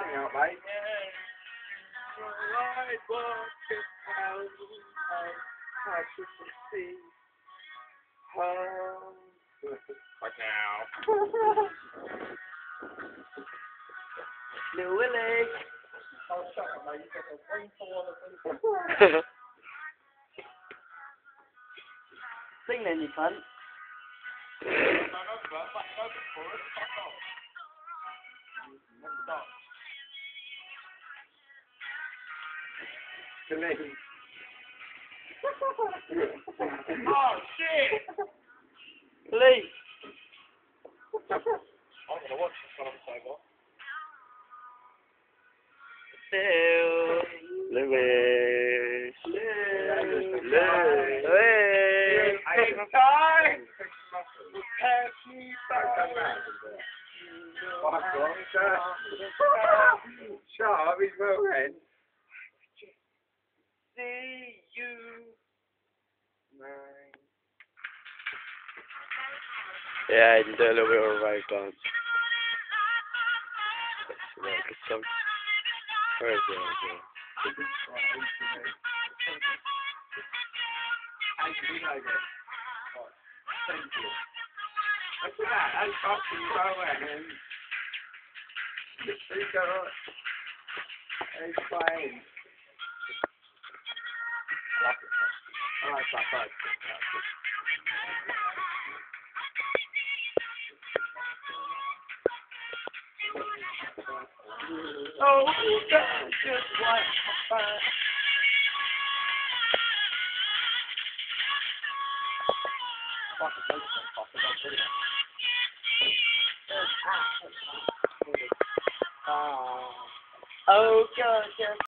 Sing out, mate. Like now. Little Willie. Sing then, you cunt. To me. Oh, shit! Please. I'm gonna watch this one on the Still. Louis. Louis. Louis. time! Michael, shut up. Shut up, he's well read. See you. Yeah, you do a rave dance. That's a really good song. Where is it? Where is it? Look at that, that's fucking well read. He's got Alright, bye, bye. Oh, God, just what I. Oh, God, just